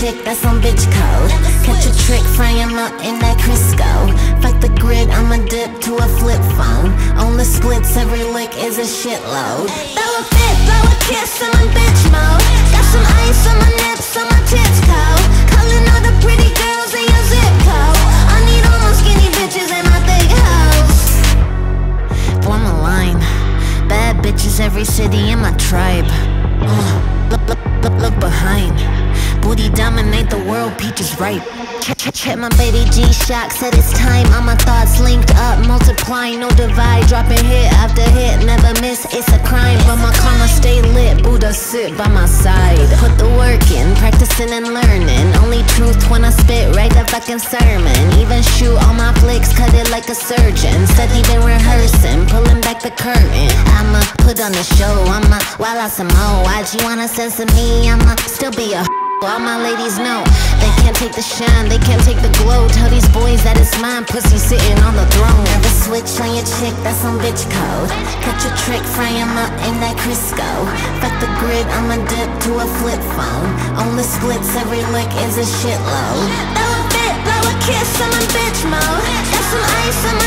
chick that's on bitch code. Catch a trick, fry him up in that Crisco. Fight the grid, I'ma dip to a flip phone. On the splits, every lick is a shitload. Throw a fit, blow a kiss, I'm in bitch mode. Got some ice on my nips, on my tits cold. Calling all the pretty girls in your zip code. I need all my skinny bitches and my thick hoes. Form a line. Bad bitches, every city in my tribe. Dominate the world, peaches ripe. Check, my baby G-Shock, said it's time. All my thoughts linked up, multiplying, no divide. Dropping hit after hit, never miss, it's a crime. But my karma stay lit, Buddha sit by my side. Put the work in, practicing and learning. Only truth when I spit, write a fucking sermon. Even shoot all my flicks, cut it like a surgeon. Steady been rehearsing, pulling back the curtain. I'ma put on the show, I'ma while out some more. YG wanna sense of me, I'ma still be a all my ladies know they can't take the shine, they can't take the glow. Tell these boys that it's mine, pussy sitting on the throne. Never switch on your chick, that's on bitch code. Catch a trick, fry him up in that Crisco. Fuck the grid, I'ma dip to a flip phone. On the splits, every lick is a shitload. Throw a fit, blow a kiss, I'm in bitch mode. Got some ice on